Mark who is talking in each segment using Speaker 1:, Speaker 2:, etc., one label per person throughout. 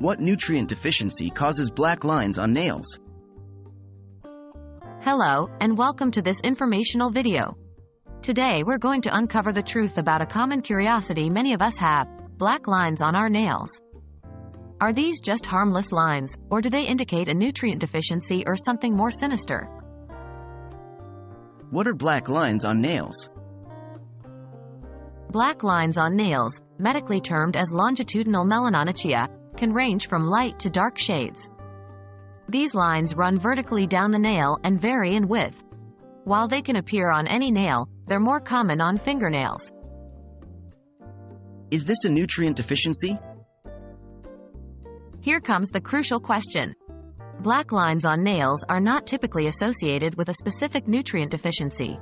Speaker 1: What nutrient deficiency causes black lines on nails?
Speaker 2: Hello, and welcome to this informational video. Today we're going to uncover the truth about a common curiosity many of us have, black lines on our nails. Are these just harmless lines, or do they indicate a nutrient deficiency or something more sinister?
Speaker 1: What are black lines on nails?
Speaker 2: Black lines on nails, medically termed as longitudinal melanonychia, can range from light to dark shades. These lines run vertically down the nail and vary in width. While they can appear on any nail, they're more common on fingernails.
Speaker 1: Is this a nutrient deficiency?
Speaker 2: Here comes the crucial question. Black lines on nails are not typically associated with a specific nutrient deficiency.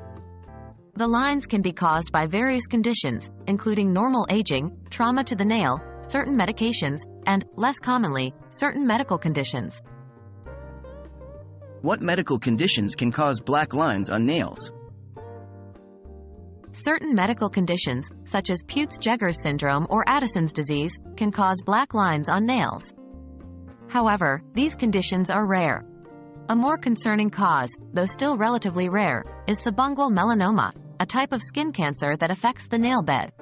Speaker 2: The lines can be caused by various conditions, including normal aging, trauma to the nail, certain medications, and, less commonly, certain medical conditions.
Speaker 1: What medical conditions can cause black lines on nails?
Speaker 2: Certain medical conditions, such as Peutz-Jeghers syndrome or Addison's disease, can cause black lines on nails. However, these conditions are rare. A more concerning cause, though still relatively rare, is subungual melanoma, a type of skin cancer that affects the nail bed.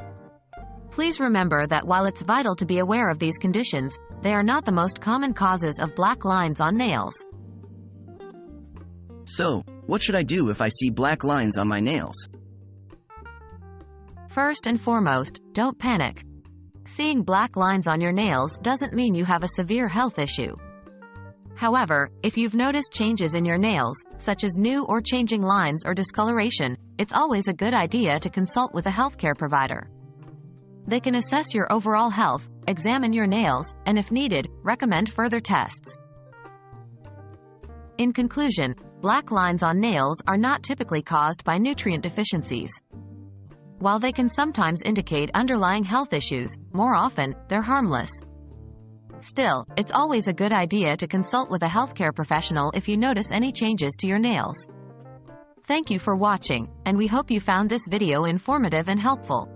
Speaker 2: Please remember that while it's vital to be aware of these conditions, they are not the most common causes of black lines on nails.
Speaker 1: So, what should I do if I see black lines on my nails?
Speaker 2: First and foremost, don't panic. Seeing black lines on your nails doesn't mean you have a severe health issue. However, if you've noticed changes in your nails, such as new or changing lines or discoloration, it's always a good idea to consult with a healthcare provider. They can assess your overall health, examine your nails, and if needed, recommend further tests. In conclusion, black lines on nails are not typically caused by nutrient deficiencies. While they can sometimes indicate underlying health issues, more often, they're harmless. Still, it's always a good idea to consult with a healthcare professional if you notice any changes to your nails. Thank you for watching, and we hope you found this video informative and helpful.